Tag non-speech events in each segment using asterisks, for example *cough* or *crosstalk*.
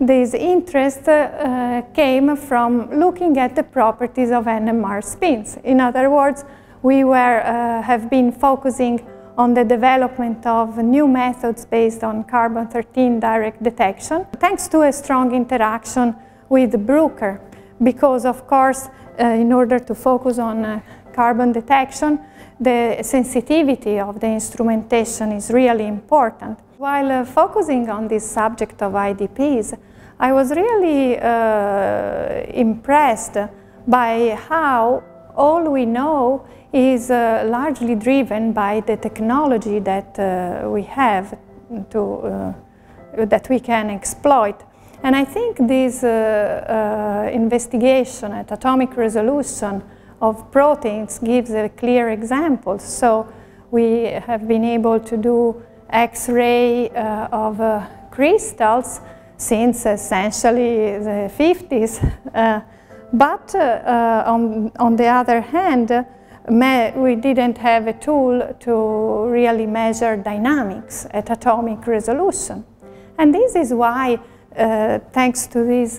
this interest uh, came from looking at the properties of NMR spins. In other words, we were, uh, have been focusing on the development of new methods based on carbon-13 direct detection, thanks to a strong interaction with Bruker, because of course, uh, in order to focus on uh, carbon detection, the sensitivity of the instrumentation is really important. While uh, focusing on this subject of IDPs, I was really uh, impressed by how all we know is uh, largely driven by the technology that uh, we have to, uh, that we can exploit. And I think this uh, investigation at atomic resolution of proteins gives a clear example. So we have been able to do X-ray uh, of uh, crystals since essentially the 50s. Uh, but uh, uh, on, on the other hand, we didn't have a tool to really measure dynamics at atomic resolution. And this is why, uh, thanks to this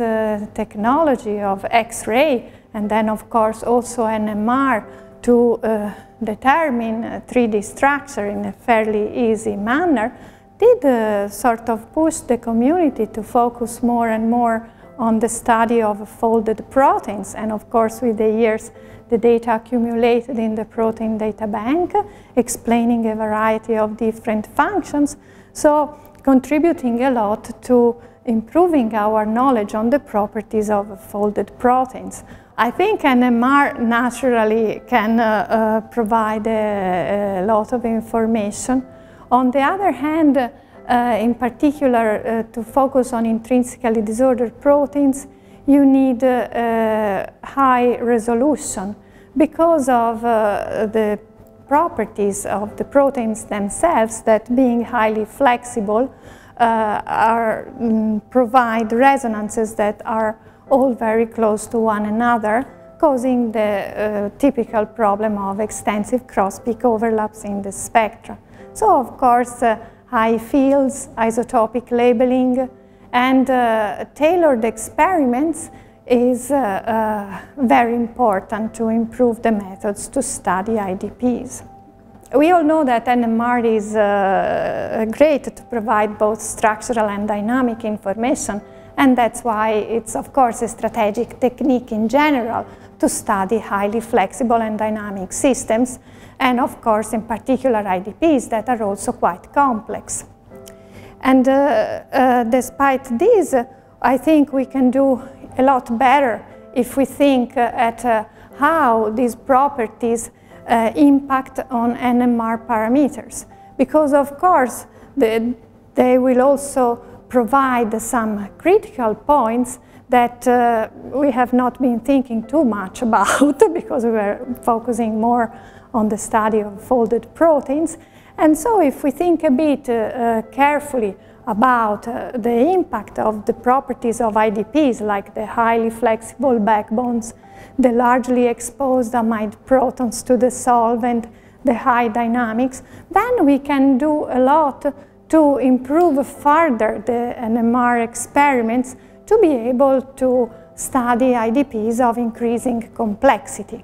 technology of X-ray, and then of course also NMR to uh, determine 3D structure in a fairly easy manner, did uh, sort of push the community to focus more and more on the study of folded proteins. And of course, with the years, the data accumulated in the protein data bank, explaining a variety of different functions. So contributing a lot to improving our knowledge on the properties of folded proteins. I think NMR naturally can uh, uh, provide a, a, lot of information. On the other hand, uh, in particular, uh, to focus on intrinsically disordered proteins, you need uh, uh, high resolution because of the properties of the proteins themselves that being highly flexible are, um, provide resonances that are all very close to one another, causing the uh, typical problem of extensive cross-peak overlaps in the spectra. So, of course, uh, high fields, isotopic labeling, and uh, tailored experiments is uh, uh, very important to improve the methods to study IDPs. We all know that NMR is uh, great to provide both structural and dynamic information, and that's why it's, of course, a strategic technique in general to study highly flexible and dynamic systems, and of course, in particular, IDPs that are also quite complex. And uh, uh, despite this, I think we can do a lot better if we think uh, at uh, how these properties uh, impact on NMR parameters. Because of course, the, they will also provide some critical points that uh, we have not been thinking too much *laughs* about *laughs* because we were focusing more on the study of folded proteins. And so if we think a bit uh, uh, carefully about uh, the impact of the properties of IDPs, like the highly flexible backbones, the largely exposed amide protons to the solvent, the high dynamics, then we can do a lot to improve further the NMR experiments to be able to study IDPs of increasing complexity.